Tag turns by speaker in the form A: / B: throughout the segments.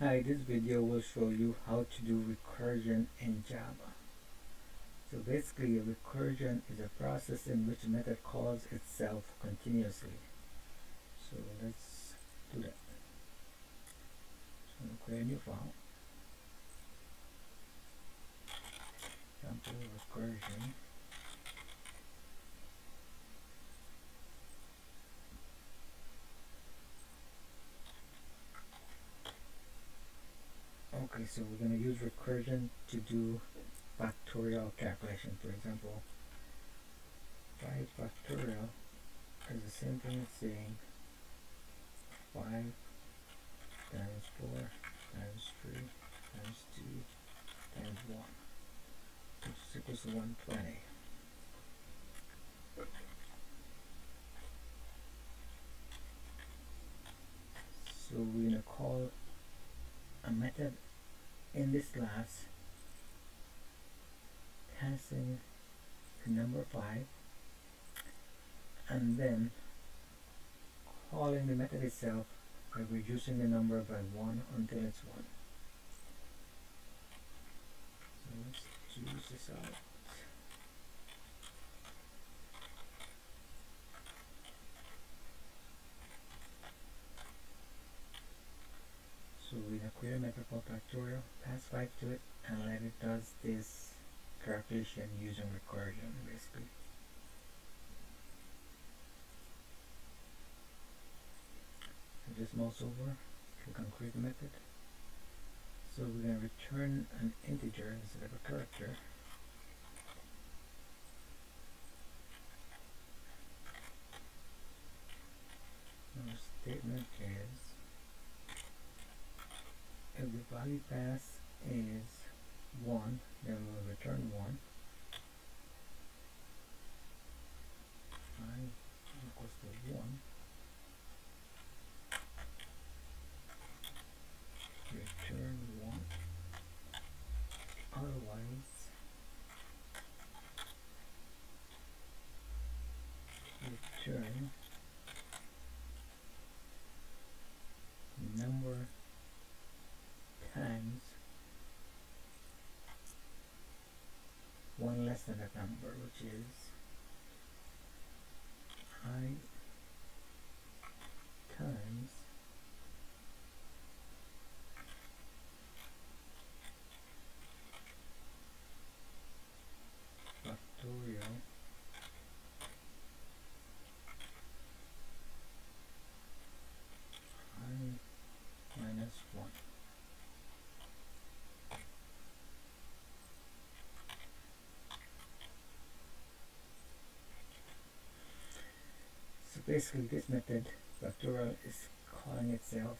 A: Hi, this video will show you how to do recursion in Java. So basically a recursion is a process in which a method calls itself continuously. So let's do that. So I'm going to create a new file. Sample recursion. Okay, so we're going to use recursion to do factorial calculation. For example, 5 factorial is the same thing as saying 5 times 4 times 3 times 2 times 1 which is equals to 120. So we're going to call a method in this class passing the number 5 and then calling the method itself by reducing the number by 1 until it's 1. So let's choose this out. So called factorial, pass 5 to it, and let it does this calculation using recursion basically. So just mouse over, click on create method. So we're going to return an integer instead of a character. Our statement is value pass is 1 then we'll return 1 i equals to 1 return 1 otherwise return number times one less than that number which is i times factorial i minus 1 So basically this method, factorial, is calling itself.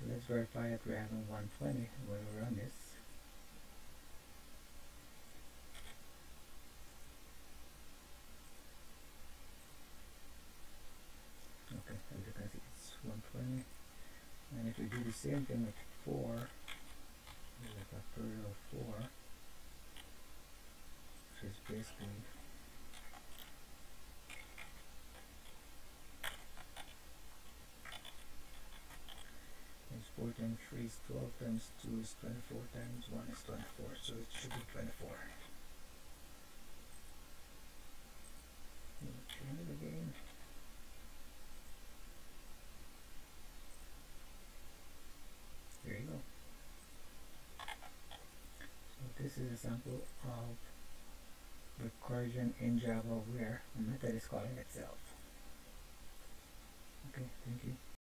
A: So let's verify that we're having 120 when we run this. Okay, as you can see it's 120. And if we do the same thing with 4, the factorial 4, which is basically times 4 times 3 is 12 times 2 is 24 times 1 is 24 so it should be 24 Try it again. There you go. So this is a sample of recursion in Java where a method is calling itself. Okay thank you